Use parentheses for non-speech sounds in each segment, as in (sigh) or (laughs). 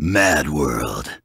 Mad World.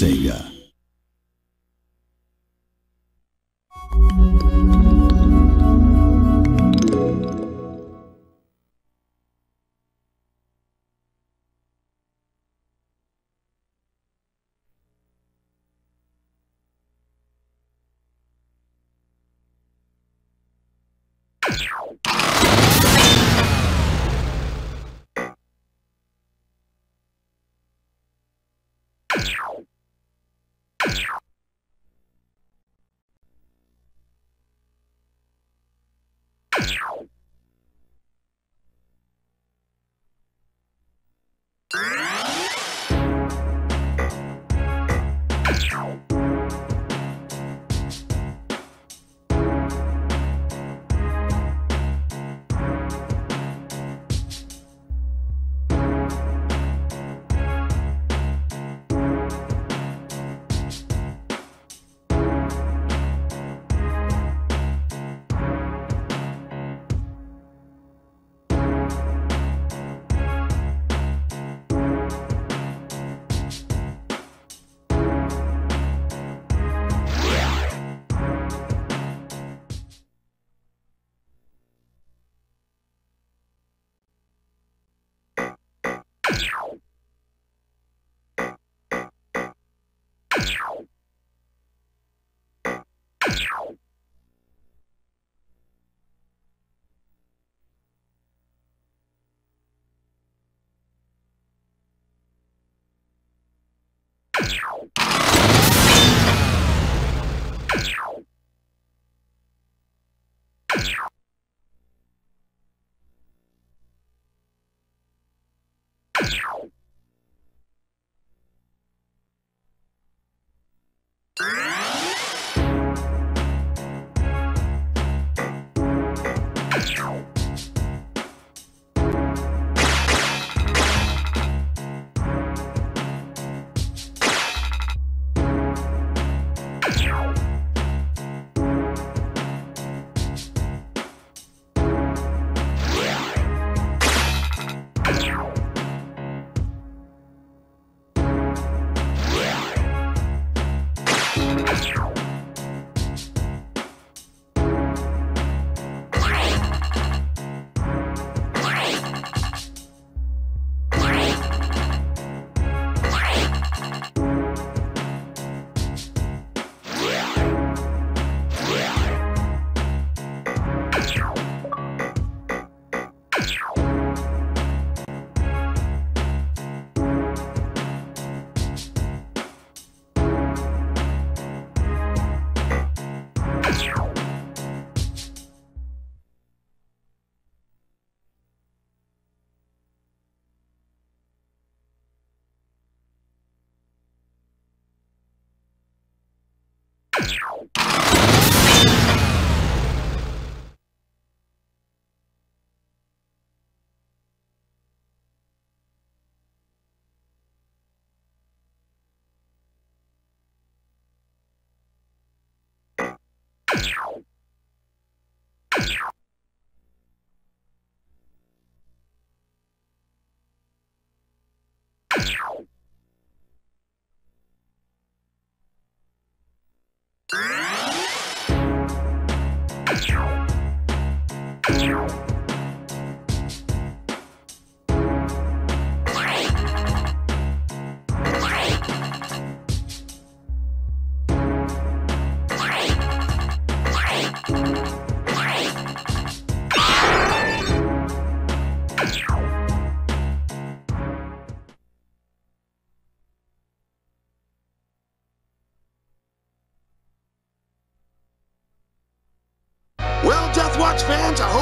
Sega.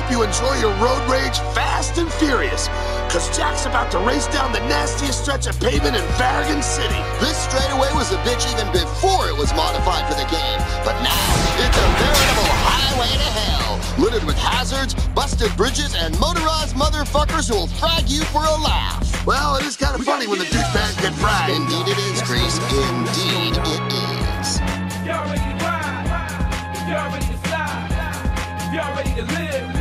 Hope you enjoy your road rage fast and furious. Cause Jack's about to race down the nastiest stretch of pavement in Varrigan City. This straightaway was a bitch even before it was modified for the game. But now, it's a veritable highway to hell. Littered with hazards, busted bridges, and motorized motherfuckers who'll frag you for a laugh. Well, it is kind of funny when the douchebags get fried. Indeed it is, Kreese. Indeed it is. Y'all ready to ride? Y'all ready to fly? If y'all ready to live?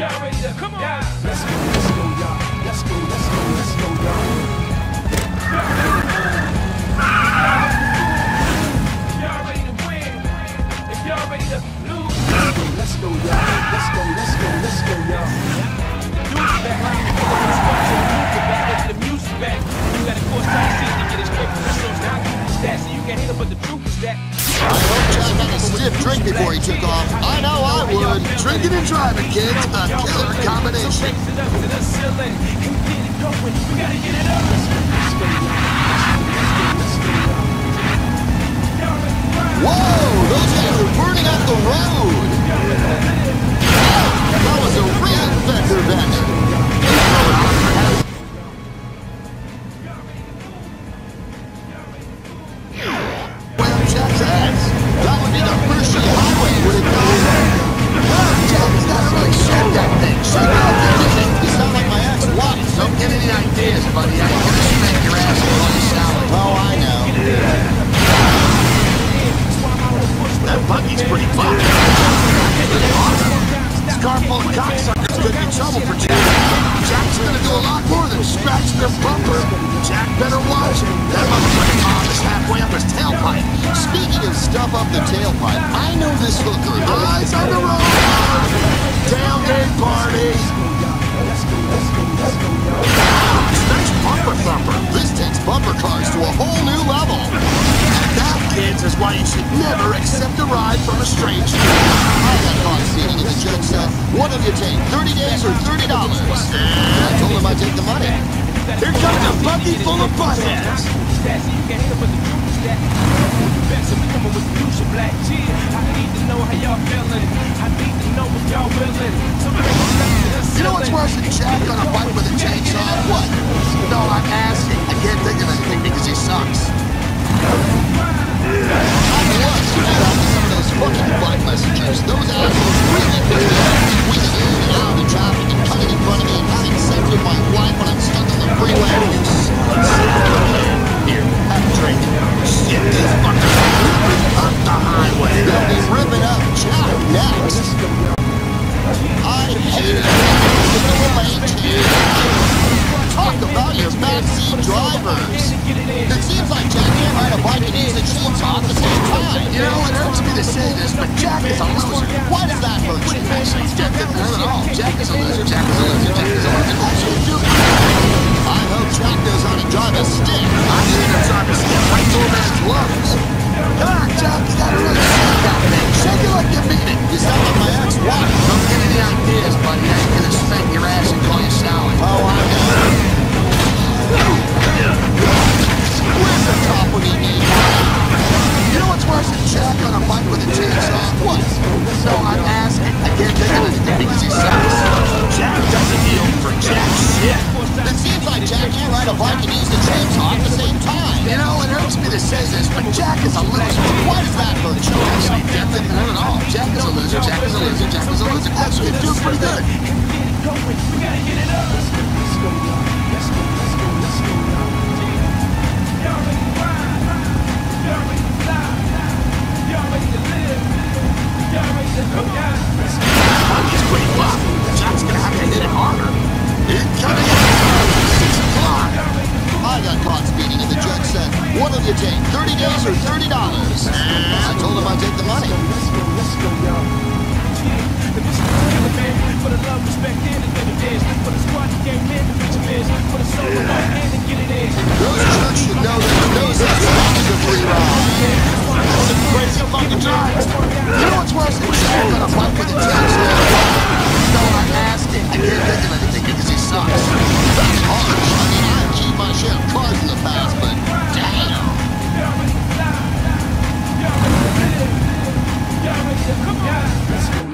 Die? Let's go, let's go, y'all. Let's go, let's go, let's go, y'all. Y'all ready to win, if y'all ready to lose, let's go, y'all. Let's go, let's go, let's go, y'all. Dude's back, the music back, you gotta force that shit to get it straight from the the stats, so you can't hate it, but the truth is that. Jack had a stiff drink before he took off. I know I would. Drinking and driving, kids, a killer combination. Whoa, those guys are burning up the road. That was a real Vector Bender. This takes bumper cars to a whole new level. That, kids, is why you should never accept a ride from a stranger. I got caught speeding and the judge said, what did you take, 30 days or $30? I told him I'd take the money. Here comes a buggy full of buttheads. I need to know how y'all feeling. I need to know if y'all willing. The You know what's worse than Jack on a bike with a chainsaw? What? No, I'm asking. I can't think of anything because he sucks. I was right on some of those fucking bike messengers. Those assholes really put me off. Squeezing in and out of traffic and cutting in front of me and having sex with my wife when I'm stuck on the freeway. You Here, have a drink. Shit, these fuckers are ripping up the highway. They'll be ripping up Jack next. I it. Talk about drivers. It seems like Jack can't ride a bike and the at the same time. You know, it hurts me to say this, but Jack is a loser. Why does that? Jack at all. Jack is a loser. Jack is a loser. Jack is a loser. I hope Jack knows how to drive a stick. I'm gonna try to skip right to a man's lungs. Come on, Jack, you gotta really shake that thing. Shake it like you mean it. You sound like my ex-wife. Don't get any ideas, buddy. I ain't gonna spank your ass and call you salad. Oh, I know. Where's the top when you need? You know what's worse than Jack on a bike with a chainsaw? What? No, I'm asking. I can't of anything because he sucks. Jack doesn't yield for jack shit. It seems like Jack can't ride a bike and use the chainsaw at the same time. You know, it hurts me to say this, but Jack is a loser. Why does that hurt you? Actually, didn't hurt at all. Jack is a loser. Jack is a loser. Jack is a loser. Actually, it feels pretty good. He's pretty rough. Jack's gonna have to hit it harder. Incoming attack! I got caught speeding and the judge said, what will you take, 30 days or $30? I told him I'd take the money. Those jerks should know that those are the free rides. On the crazy long ride. You know what's worse? I'm gonna fuck with the tax now. You know what I'm asking? I can't think of anything sucks. That's harsh. I mean, I keep my share of in the past, but damn. Come on.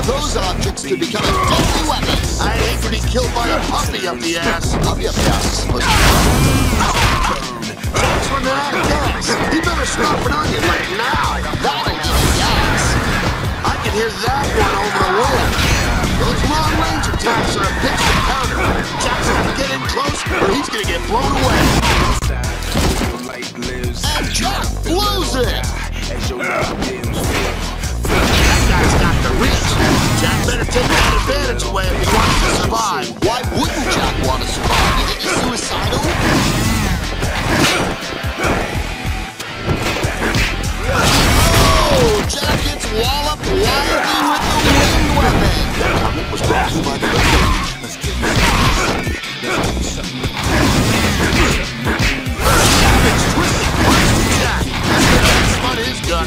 Of those objects could become a deadly weapon. I'd hate to be killed by a puppy up the ass. Puppy up the ass is supposed to be. Jack's running out of gas. He better stop an onion like now. That'll give you gas. I can hear that one over the wind. Those long-range attacks are a bitch to counter. Jack's gotta get in close or he's gonna get blown away. And Jack blows it. That guy's got the reach. Jack better take that advantage away if he wants to survive. Why wouldn't Jack want to survive? You think he's suicidal? Oh, Jack gets walloped wildly with the wind weapon. Comment was brought you by the Savage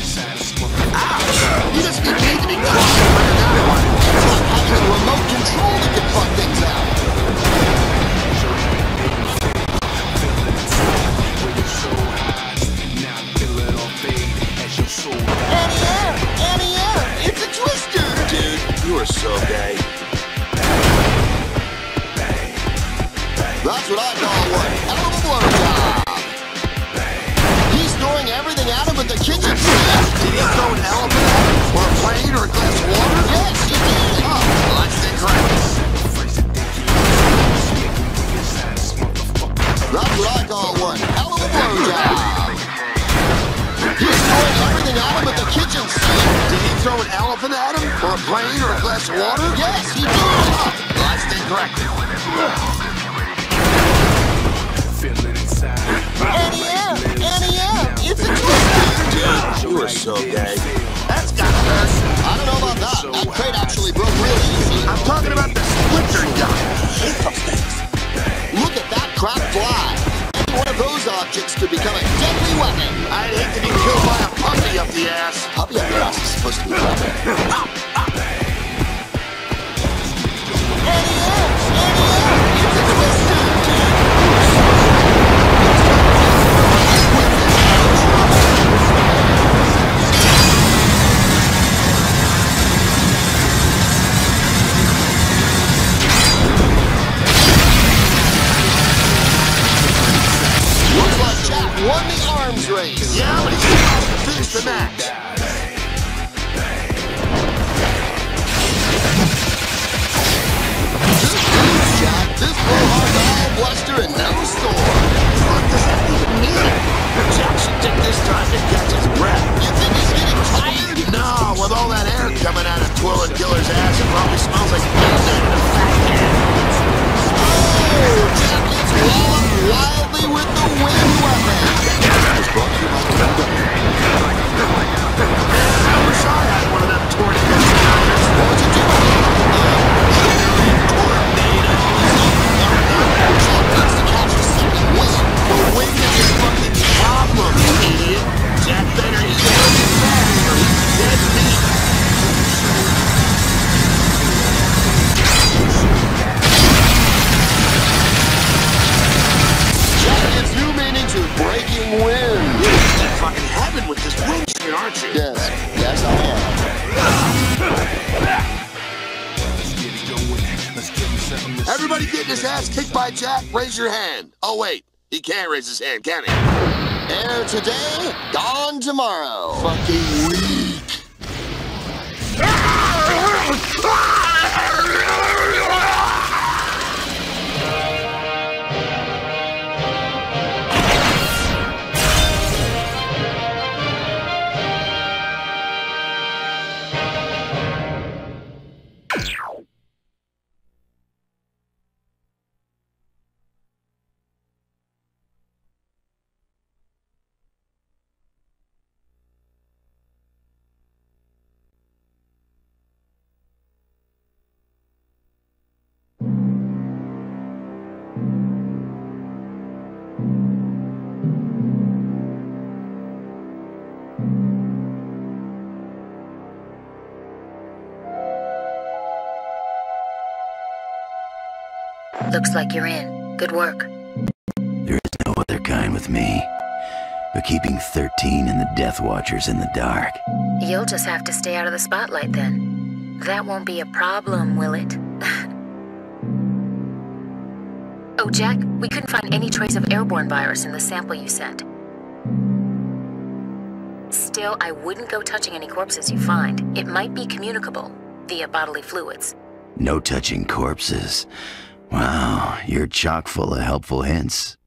He doesn't even need to be that one. It's like having a remote control that can fuck things M! It's a twister, dude! You are so gay. That's what I call one hell of a! He's everything him at the kitchen! Did he throw an elephant at him? Or a plane or a glass of water? Yes, he did! Oh, well, that's incorrect. What I call one hell of a blowjob! He's throwing everything at him at the kitchen sink! Did he throw an elephant at him? Or a plane or a glass of water? Yes, he did! Oh, well, that's incorrect. Feeling inside. Looks okay. That's gotta hurt. I don't know about that. That crate actually broke real easy. I'm talking about the splinter gun. Look at that cracked fly. Any one of those objects could become a deadly weapon. I'd hate to be killed by a puppy up the ass. Puppy up your ass is supposed to be clever. There! There he is! Race. Yeah, finish the match. This blowhard all bluster and no sore. What does that even mean? Jack should take this time to catch his breath. You think he's getting tired? No, with all that air coming out of Twirling Killer's ass, it probably smells like midnight in a fat. Oh, Jack walloped wildly with the wind I wish I had one of them tornadoes. What would you do? Is his fucking problem, aren't you? Yes, yes, I am. Everybody getting his ass kicked by Jack, raise your hand. Oh, wait. He can't raise his hand, can he? Air today, gone tomorrow. Fucking weak. Ah! Looks like you're in. Good work. There is no other kind with me, but keeping 13 and the Death Watchers in the dark. You'll just have to stay out of the spotlight then. That won't be a problem, will it? (laughs) oh, Jack, we couldn't find any trace of airborne virus in the sample you sent. Still, I wouldn't go touching any corpses you find. It might be communicable via bodily fluids. No touching corpses. Wow, you're chock full of helpful hints.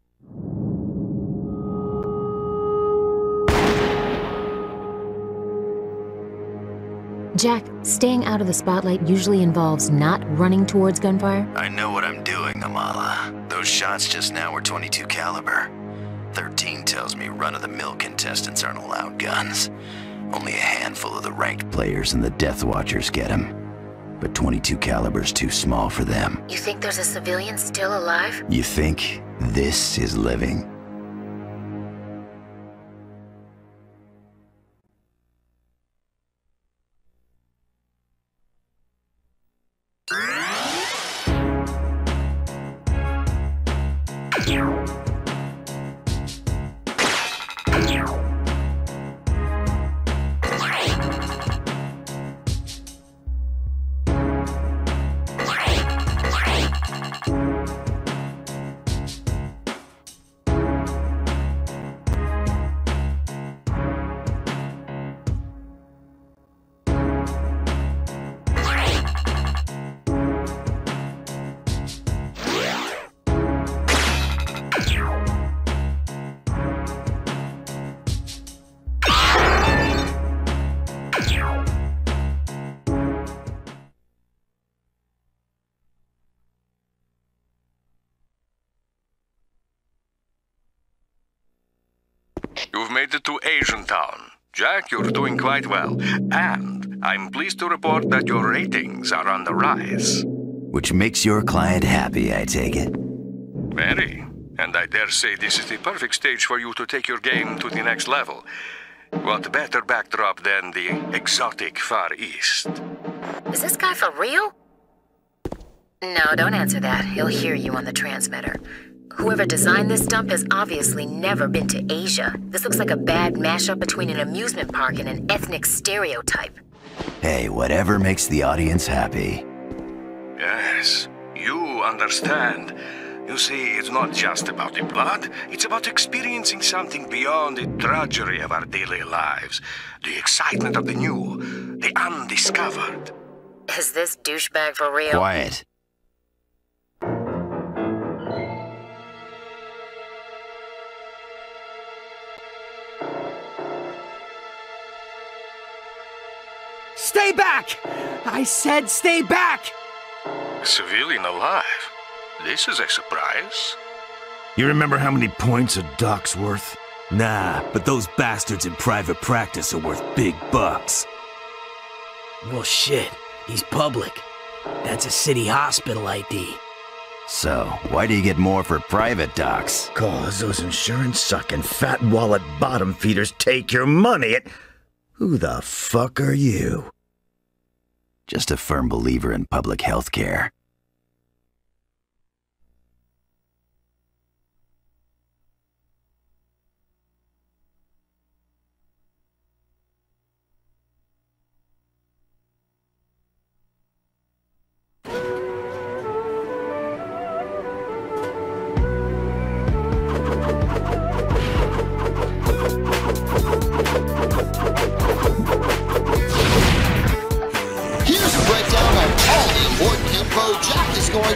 Jack, staying out of the spotlight usually involves not running towards gunfire. I know what I'm doing, Amala. Those shots just now were 22 caliber. 13 tells me run-of-the-mill contestants aren't allowed guns. Only a handful of the ranked players and the Death Watchers get them. But 22 caliber's too small for them. You think there's a civilian still alive? You think this is living? Town. Jack, you're doing quite well. And I'm pleased to report that your ratings are on the rise. Which makes your client happy, I take it. Very. And I dare say this is the perfect stage for you to take your game to the next level. What better backdrop than the exotic Far East? Is this guy for real? No, don't answer that. He'll hear you on the transmitter. Whoever designed this dump has obviously never been to Asia. This looks like a bad mashup between an amusement park and an ethnic stereotype. Hey, whatever makes the audience happy. Yes, you understand. You see, it's not just about the blood, it's about experiencing something beyond the drudgery of our daily lives. The excitement of the new, the undiscovered. Is this douchebag for real? Quiet. Stay back! I said stay back! Civilian alive. This is a surprise. You remember how many points a doc's worth? Nah, but those bastards in private practice are worth big bucks. Well, shit. He's public. That's a city hospital ID. So, why do you get more for private docs? Cause those insurance sucking fat wallet bottom feeders take your money. Who the fuck are you? Just a firm believer in public health care.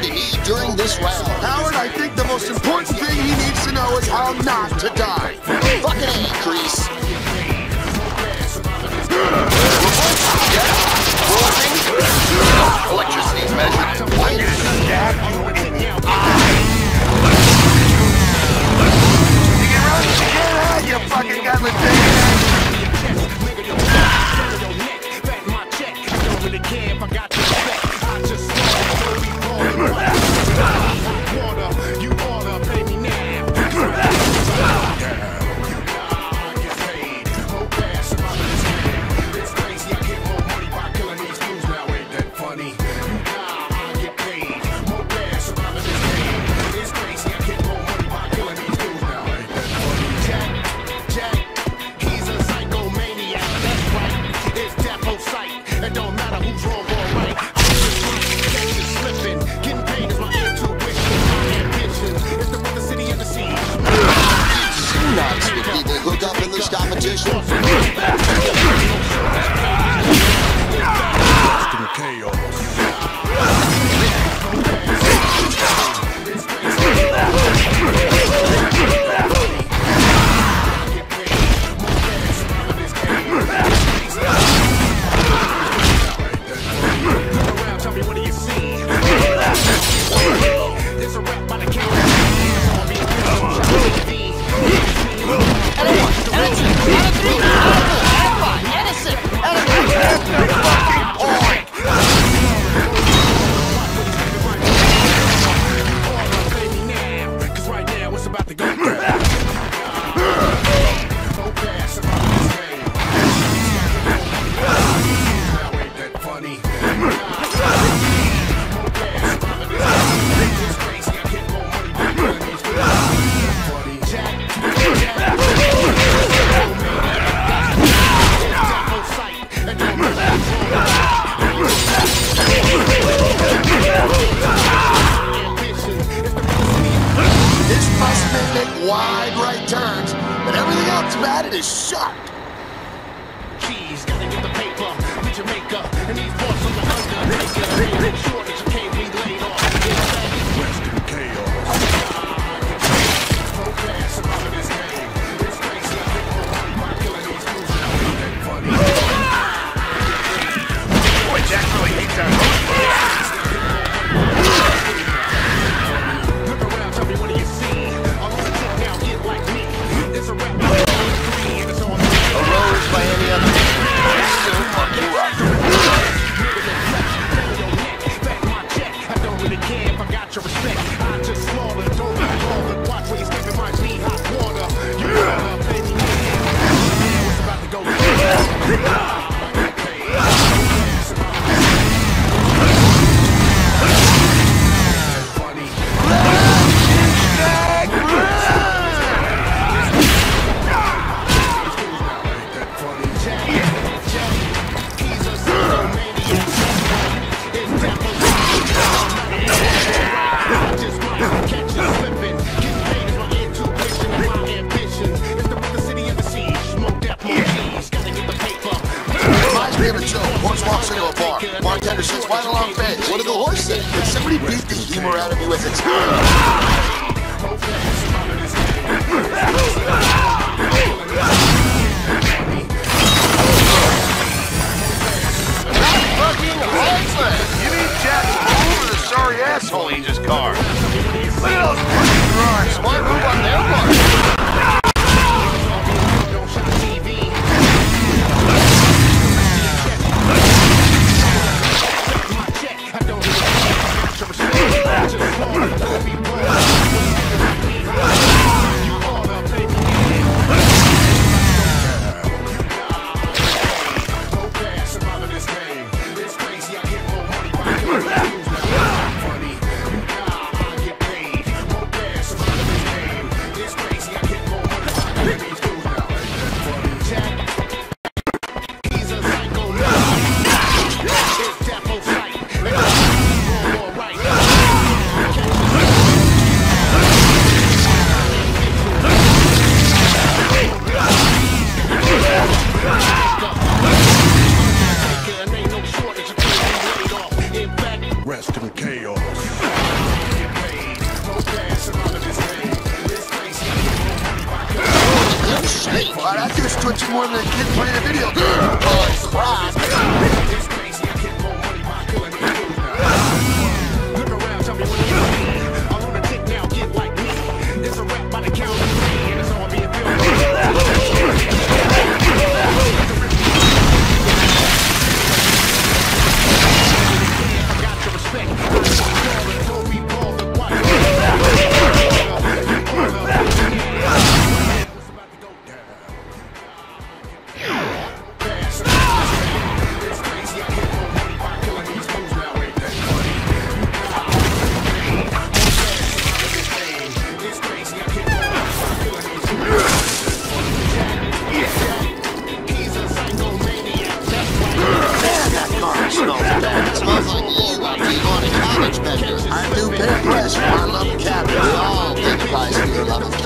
Jack going to need during this round. Howard, I think the most important thing he needs to know is how not to die. Fucking A, Kreese. Electricity's measured. You is sharp.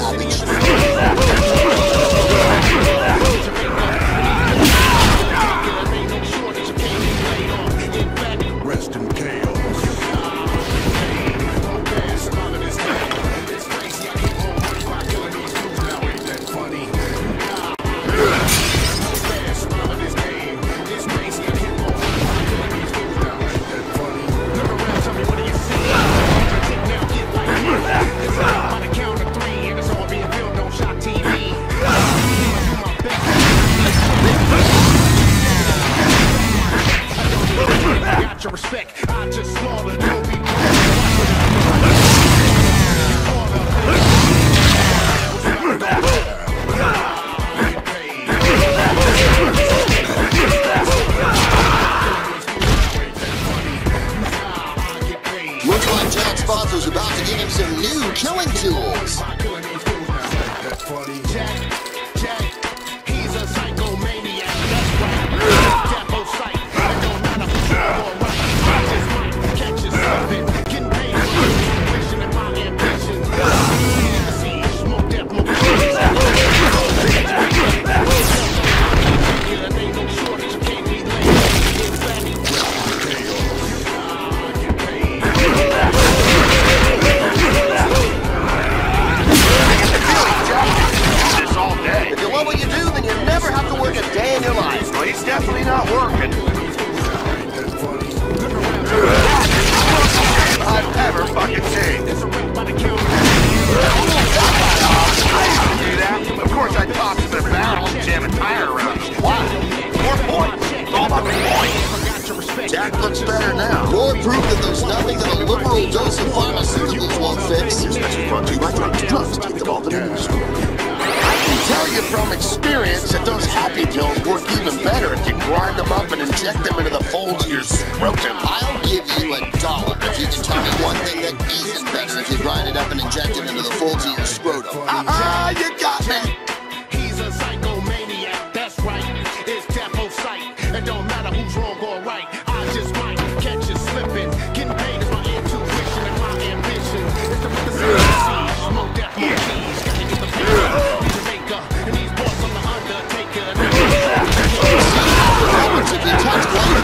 I'll be there's nothing that a liberal dose of pharmaceuticals won't fix. You drugs to. I can tell you from experience that those happy pills work even better if you grind them up and inject them into the folds of your scrotum. I'll give you a dollar if you can tell me one thing that isn't better if you grind it up and inject it into the folds of your scrotum. Ah, uh -huh, you got me!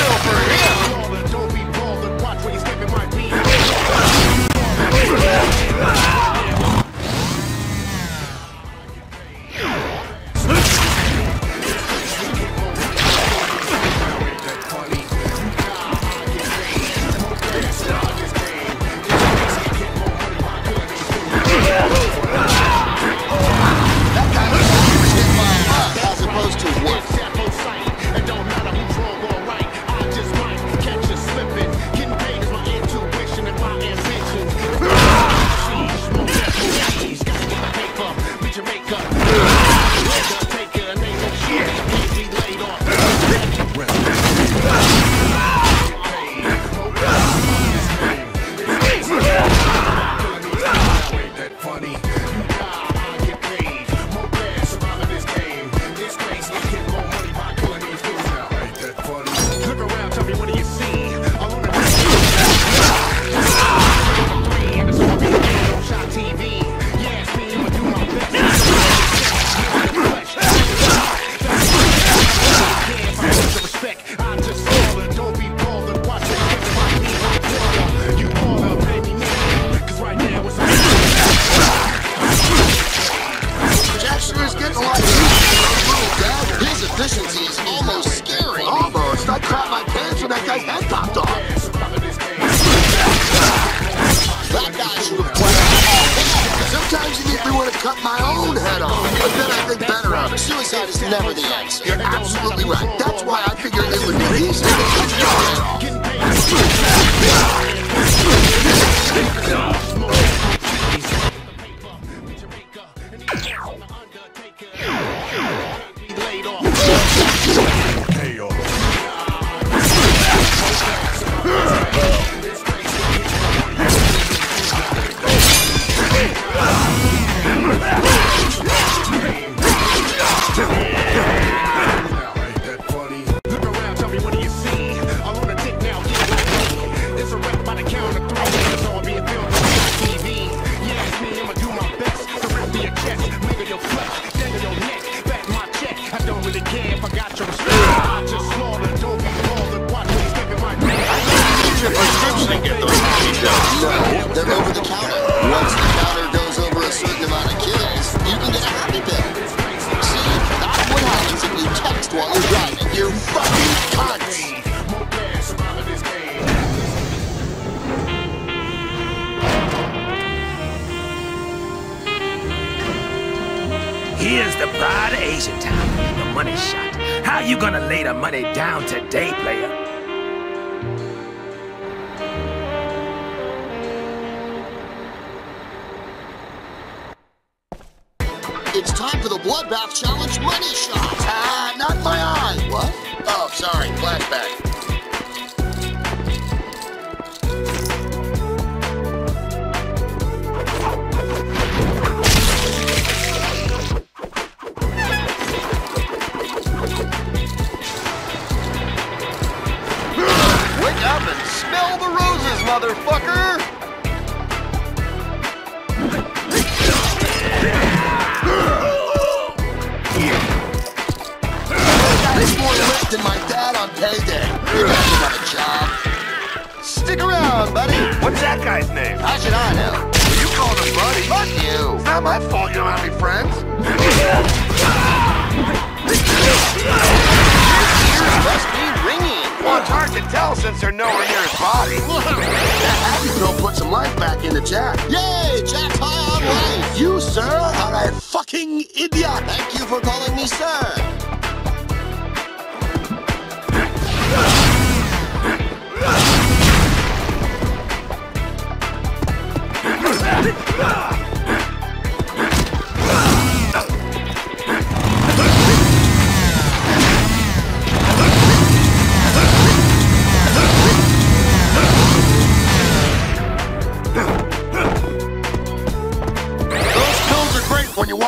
still for him. Lay the money down today, player.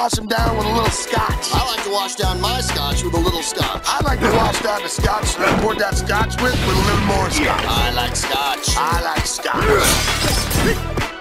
wash them down with a little scotch. I like to wash down my scotch with a little scotch. I like to wash down the scotch that that scotch with with a little more scotch. I like scotch. I like scotch. (laughs)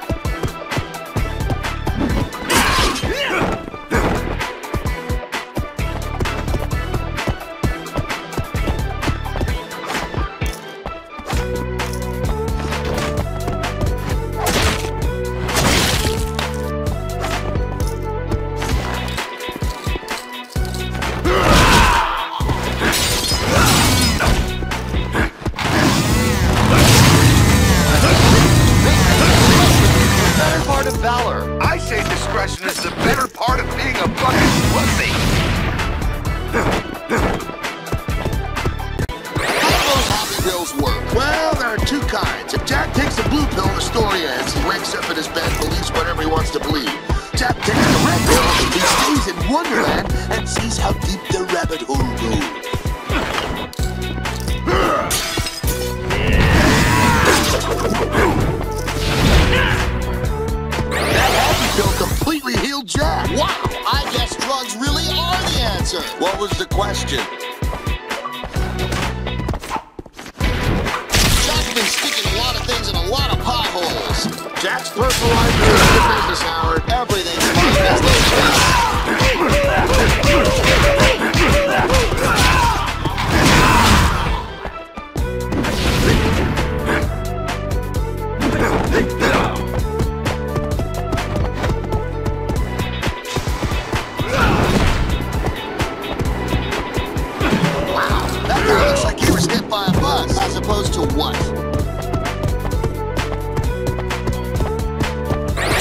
to what? Do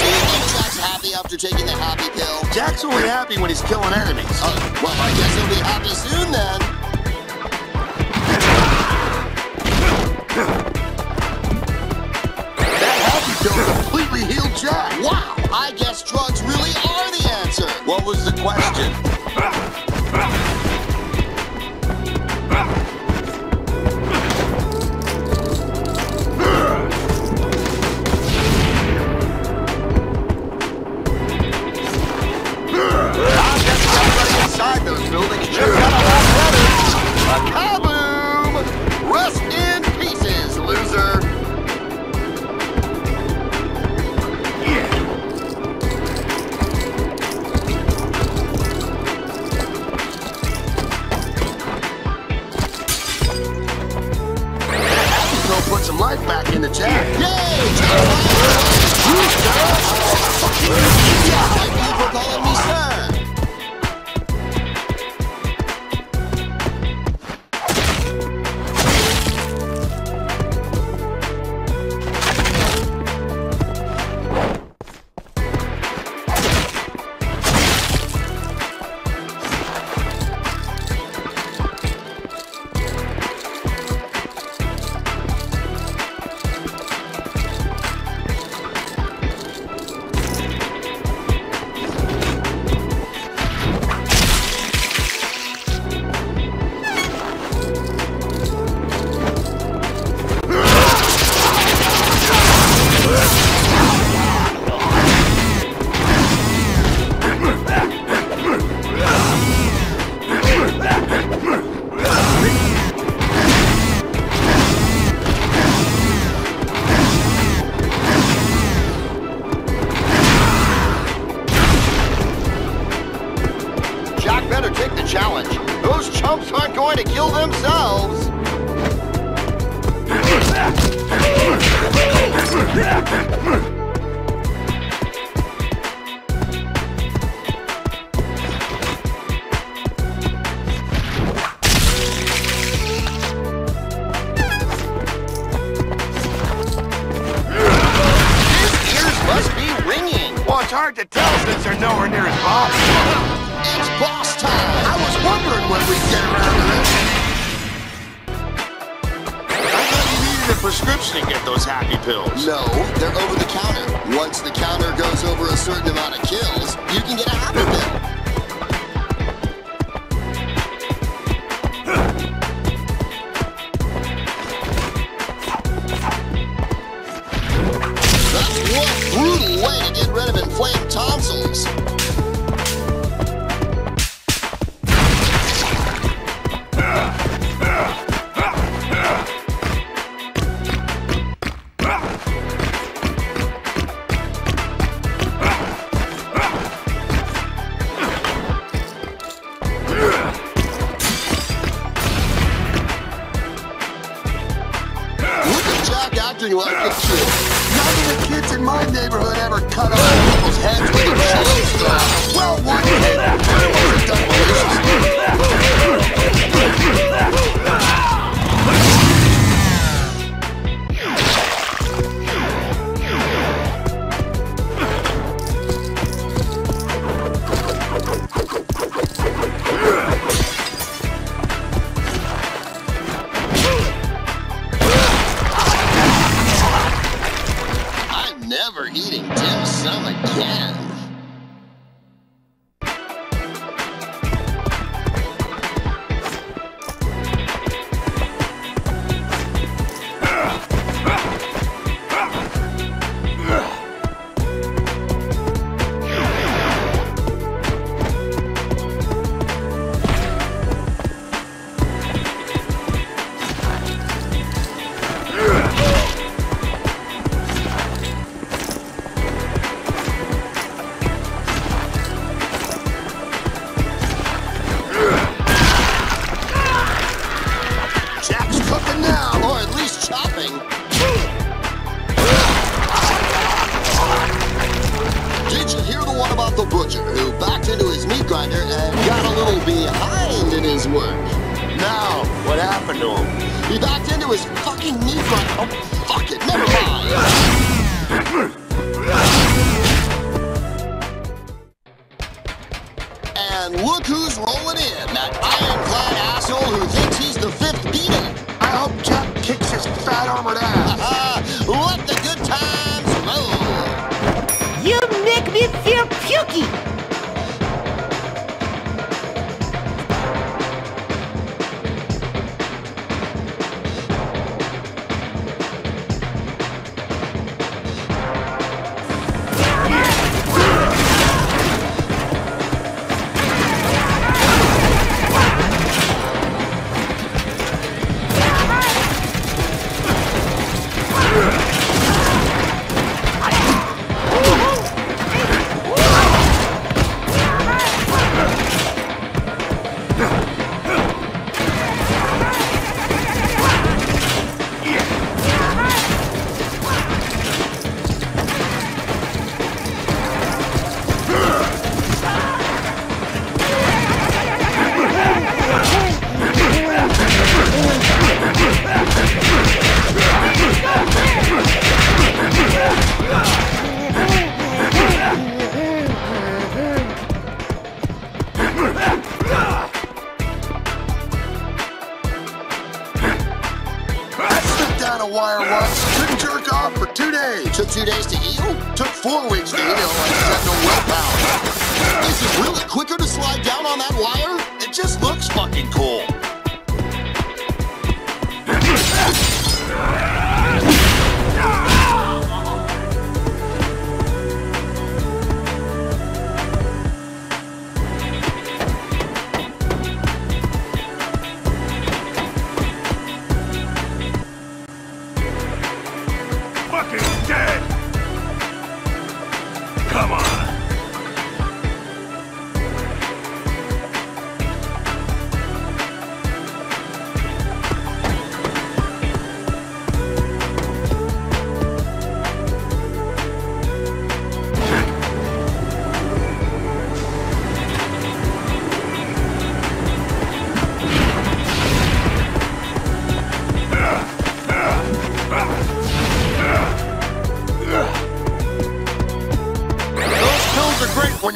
you think Jack's happy after taking the happy pill? Jack's only happy when he's killing enemies. Uh, well, I guess he'll be happy soon then. that happy pill completely healed Jack. Wow, I guess drugs really are the answer. What was the question? in the chat. Yay!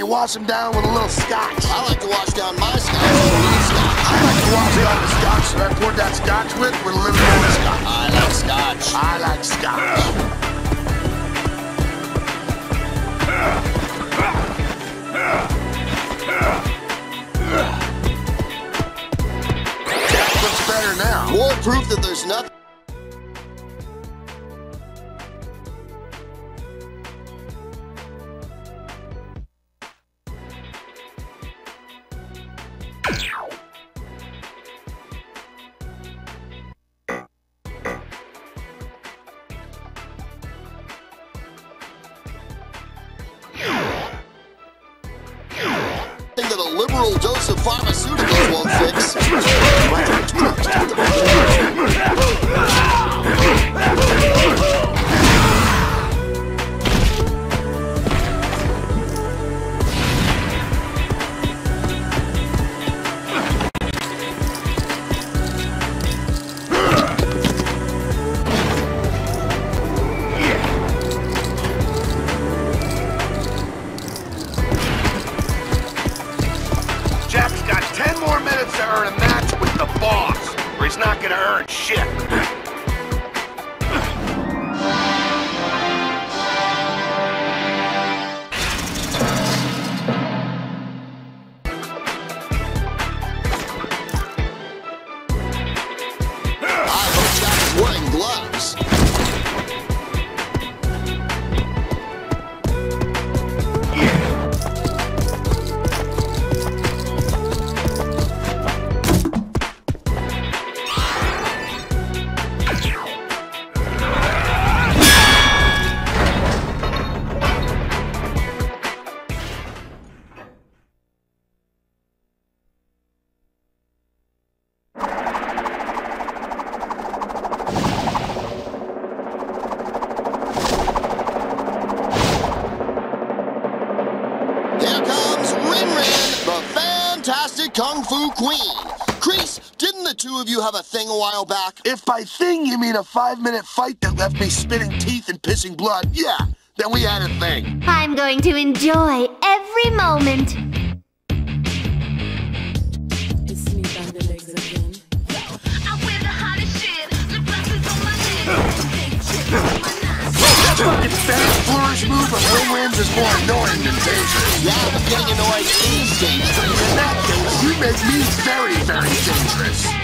you wash them down with a little scotch. I like to wash down my scotch. I like to wash down the scotch that I poured that scotch with with a little more scotch. I like scotch. I like scotch. That looks better now. More proof that there's nothing. A while back? If by thing you mean a five-minute fight that left me spitting teeth and pissing blood, yeah, then we had a thing. I'm going to enjoy every moment. That fucking fast flourish move of Rin Rin's is more annoying than dangerous. Yeah, but getting annoyed is dangerous. In that case, you make me very, very dangerous.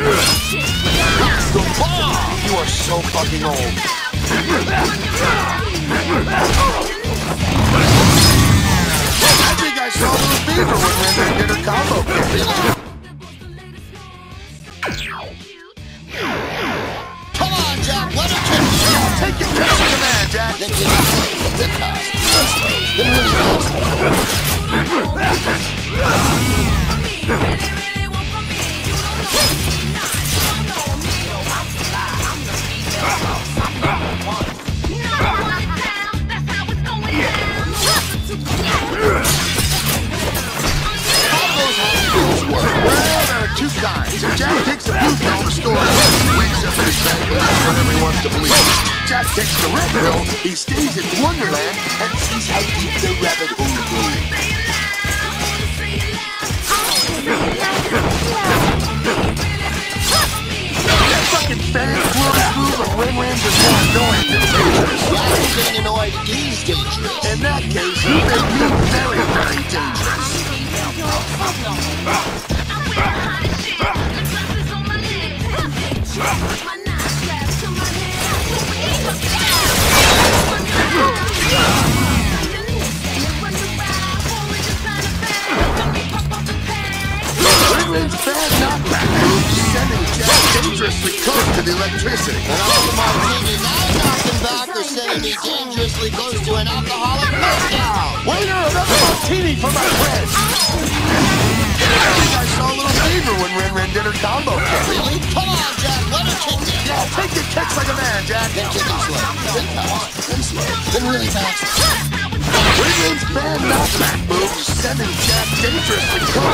You are so fucking old. I think I saw Little Beaver when Linda did her combo. Come on, Jack, let her kick take your catch command, Jack. Then you the cost. Then really Well, there are two kinds. Jack takes the blue pill, to story ends. He wakes up in his bed, whatever he wants to believe. Jack takes the red pill, he stays in Wonderland, and sees how deep the rabbit hole goes. That fucking fast flourish move of Rin Rin's is more annoying than dangerous. Yeah, but getting annoyed is dangerous. In that case, you make me very, very dangerous. Bad knockback Jack dangerously close to the electricity. And all the martinis I'm knocking back are sending me dangerously close to an alcoholic meltdown. Waiter, another martini for my friend. I I saw a Little Beaver when Rin Rin did her combo kick. Really? Come on, Jack, let her kick you. Yeah, take your kicks like a man, Jack. Then kick him slow. Then fast. Then slow. Then really fast. Rin Rin's bad knockback move sending Jack dangerously close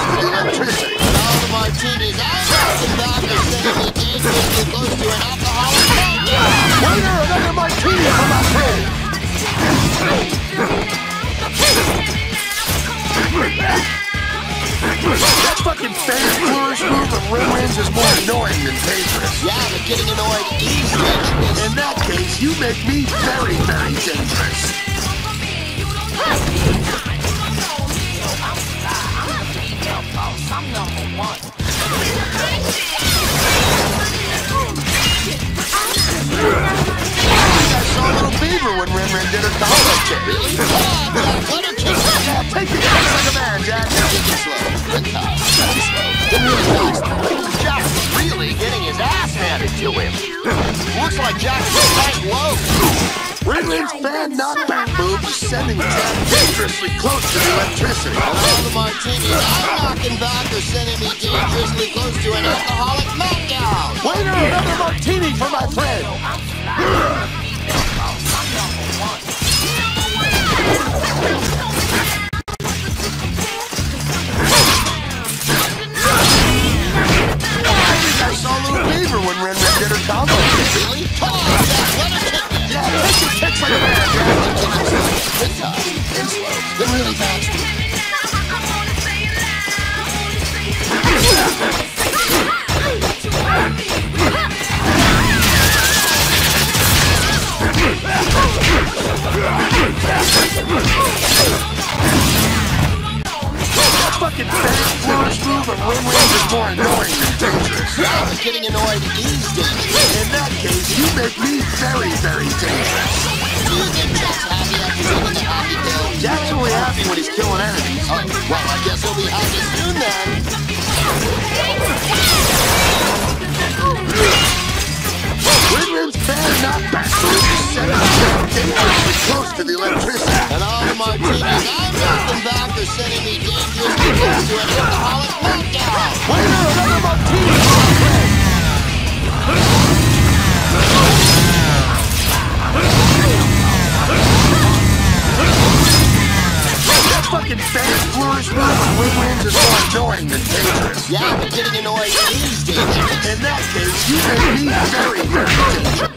fucking fast flourish move of Rams is more annoying than dangerous. Yeah, but getting annoyed is dangerous. In that case, you make me very, very dangerous. I saw Little Beaver when Rin Rin did her combo kick. Really? On, Jack, kick. Yeah, take kicks like a man, Jack. Slow. Slow. Really. Getting his ass handed to him. Looks like low. Move sending dangerously close to electricity. I'm knocking back sending me dangerously close to an alcoholic meltdown. Waiter, another martini for my friend. when Rin Rin did her combo. Really? Come on, a man fucking fast flourish move of Rin Rin is more annoying than dangerous. Yeah, but getting annoyed is dangerous. In that case, you make me very, very dangerous. Do you think Jack's happy after taking the happy pill? Jack's only happy when he's killing enemies. Oh, well, I guess he'll be happy soon then. Rin Rin's bad knockback move is set up dangerously close to the electricity. And all the martinis I'm knocking back are sending me dangerously close to an alcoholic knockout. Waiter, another martini! That fucking fast flourish move of Rin Rin's is more annoying than dangerous. Yeah, but getting annoyed is dangerous. In that case, you make me very, very dangerous.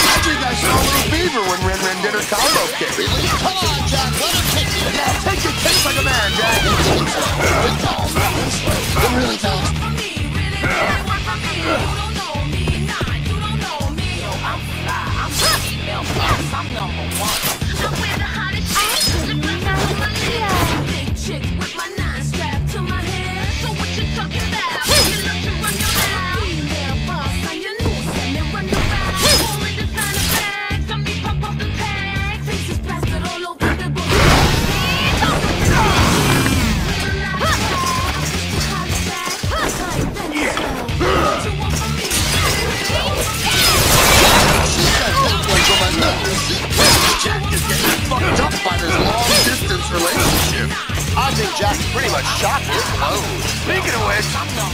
I think I saw little beaver when Rin Rin did her combo kick. Really? Come on, Jack, let him kick you. Yeah, take your kicks like a man, Jack. I'm really fast. Jack's pretty much shot his load. Speaking of which,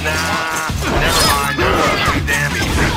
nah, never mind. Damn easy.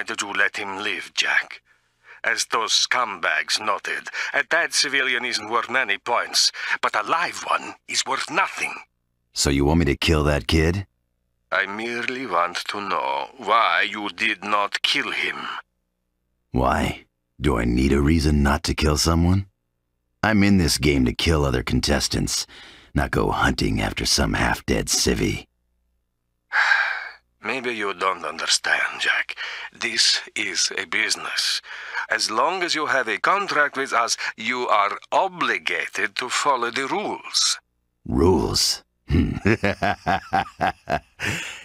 Why did you let him live, Jack? As those scumbags noted, a dead civilian isn't worth many points, but a live one is worth nothing. So you want me to kill that kid? I merely want to know why you did not kill him. Why? Do I need a reason not to kill someone? I'm in this game to kill other contestants, not go hunting after some half-dead civvy. Maybe you don't understand, Jack. This is a business. As long as you have a contract with us, you are obligated to follow the rules. Rules? (laughs)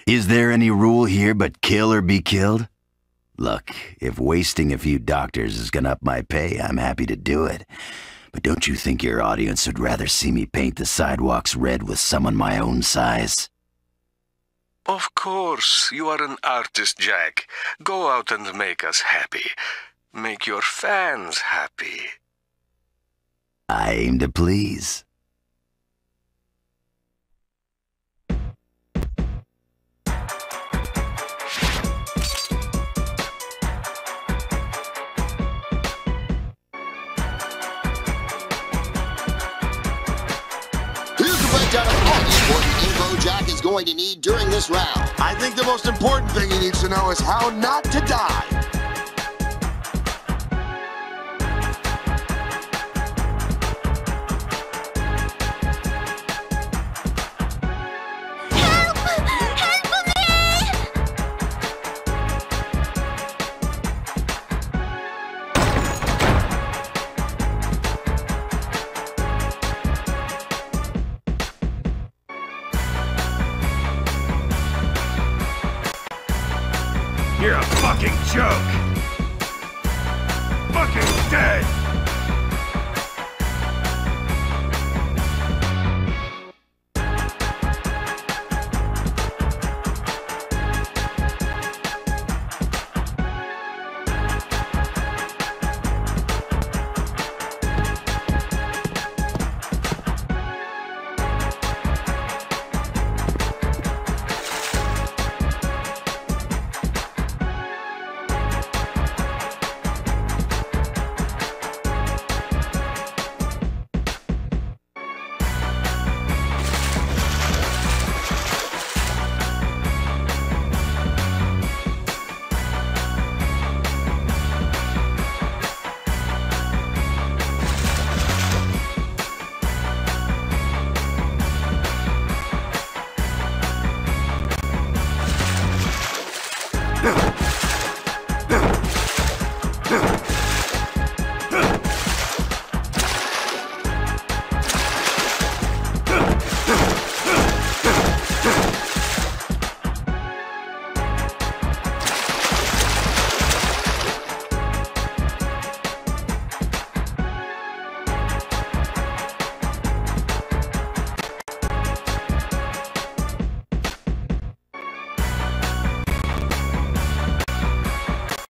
Is there any rule here but kill or be killed? Look, if wasting a few doctors is gonna up my pay, I'm happy to do it. But don't you think your audience would rather see me paint the sidewalks red with someone my own size? Of course, you are an artist, Jack. Go out and make us happy. Make your fans happy. I aim to please. Going to need during this round. I think the most important thing he needs to know is how not to die.